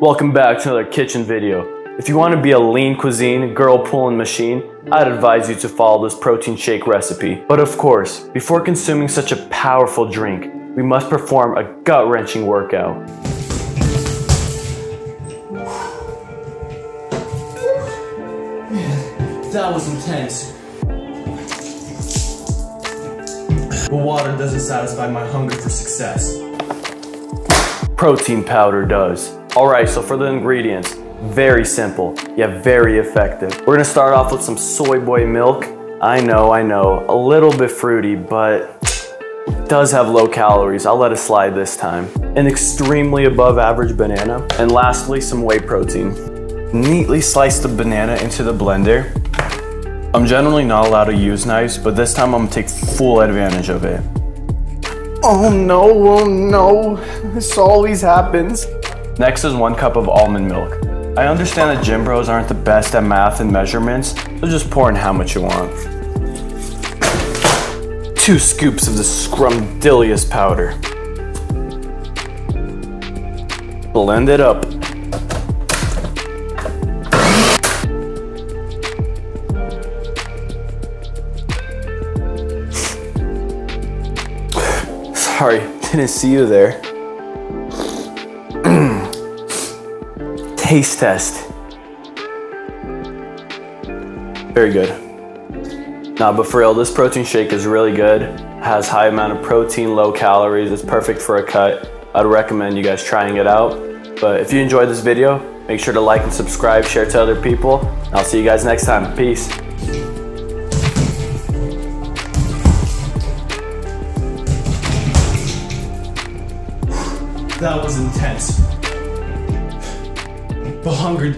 Welcome back to another kitchen video. If you want to be a lean cuisine, girl pulling machine, I'd advise you to follow this protein shake recipe. But of course, before consuming such a powerful drink, we must perform a gut-wrenching workout. That was intense. But water doesn't satisfy my hunger for success. Protein powder does. Alright, so for the ingredients, very simple, yet very effective. We're gonna start off with some soy boy milk. I know, I know, a little bit fruity, but does have low calories. I'll let it slide this time. An extremely above average banana. And lastly, some whey protein. Neatly slice the banana into the blender. I'm generally not allowed to use knives, but this time I'm gonna take full advantage of it. Oh no, oh no, this always happens. Next is one cup of almond milk. I understand that gym bros aren't the best at math and measurements, so just pour in how much you want. Two scoops of the scrumdiddlyest powder. Blend it up. Sorry, didn't see you there. Taste test. Very good. Nah, but for real, this protein shake is really good. Has high amount of protein, low calories. It's perfect for a cut. I'd recommend you guys trying it out. But if you enjoyed this video, make sure to like and subscribe, share to other people. I'll see you guys next time. Peace. That was intense. But hunger